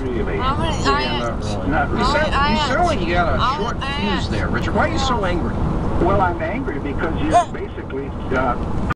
Really? I'm not really. Not You really. you like you got a short fuse there, Richard. Why are you so angry? Well, I'm angry because you basically uh,